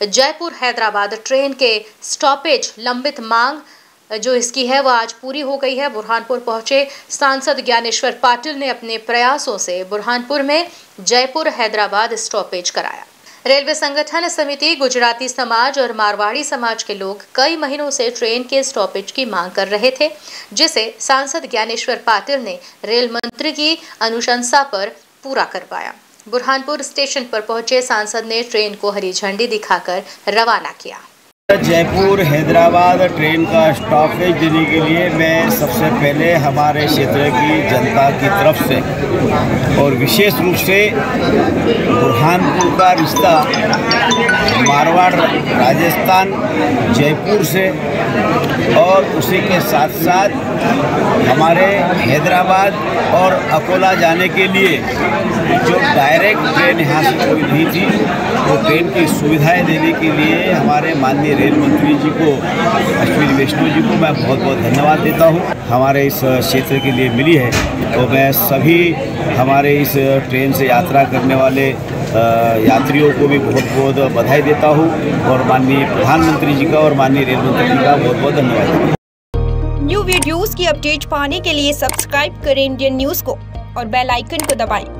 Jaipur Hyderabad train के stoppage लंबित मांग, जो इसकी है, वह आज पूरी हो गई है। बुरहानपुर पहुँचे सांसद ज्ञानेश्वर पाटिल ने अपने प्रयासों से बुरहानपुर में जयपुर हैदराबाद स्टॉपेज कराया। रेलवे संगठन समिति, गुजराती समाज और मारवाड़ी समाज के लोग कई महीनों से ट्रेन के स्टॉपेज की मांग कर रहे थे, जिसे सांसद ज्ञानेश्वर पाटिल ने रेल मंत्री की अनुशंसा पर पूरा करवाया। बुरहानपुर स्टेशन पर पहुँचे सांसद ने ट्रेन को हरी झंडी दिखाकर रवाना किया। जयपुर हैदराबाद ट्रेन का स्टॉपेज देने के लिए मैं सबसे पहले हमारे क्षेत्र की जनता की तरफ़ से और विशेष रूप से बुरहानपुर का रिश्ता मारवाड़, राजस्थान, जयपुर से और उसी के साथ साथ हमारे हैदराबाद और अकोला जाने के लिए जो डायरेक्ट ट्रेन यहाँ से कोई नहीं थी, वो ट्रेन की सुविधाएँ देने के लिए हमारे माननीय रेल मंत्री जी को, अश्विनी वैष्णव जी को मैं बहुत बहुत धन्यवाद देता हूँ हमारे इस क्षेत्र के लिए मिली है तो मैं सभी हमारे इस ट्रेन से यात्रा करने वाले यात्रियों को भी बहुत बहुत बधाई देता हूँ और माननीय प्रधानमंत्री जी का और माननीय रेल मंत्री जी का बहुत बहुत धन्यवाद न्यू वीडियोस की अपडेट पाने के लिए सब्सक्राइब करें इंडियन न्यूज़ को और बेल आइकन को दबाएँ।